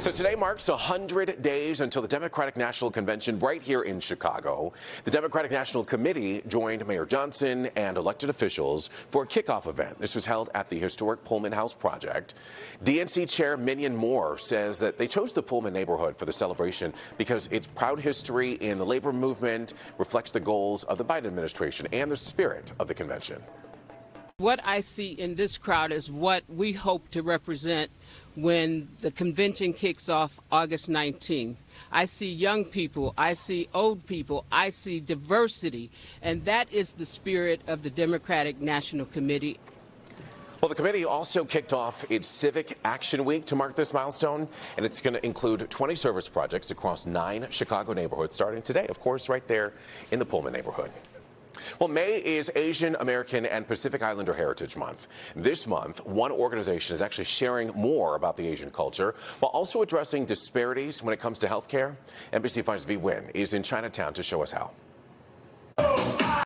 So today marks 100 days until the Democratic National Convention right here in Chicago. The Democratic National Committee joined Mayor Johnson and elected officials for a kickoff event. This was held at the historic Pullman House project. DNC Chair Minyon Moore says that they chose the Pullman neighborhood for the celebration because its proud history in the labor movement reflects the goals of the Biden administration and the spirit of the convention. What I see in this crowd is what we hope to represent when the convention kicks off August 19. I see young people, I see old people, I see diversity, and that is the spirit of the Democratic National Committee. Well, the committee also kicked off its Civic Action Week to mark this milestone, and it's going to include 20 service projects across nine Chicago neighborhoods starting today, of course, right there in the Pullman neighborhood. Well, May is Asian American and Pacific Islander Heritage Month. This month, one organization is actually sharing more about the Asian culture while also addressing disparities when it comes to health care. NBC 5's V Nguyen is in Chinatown to show us how.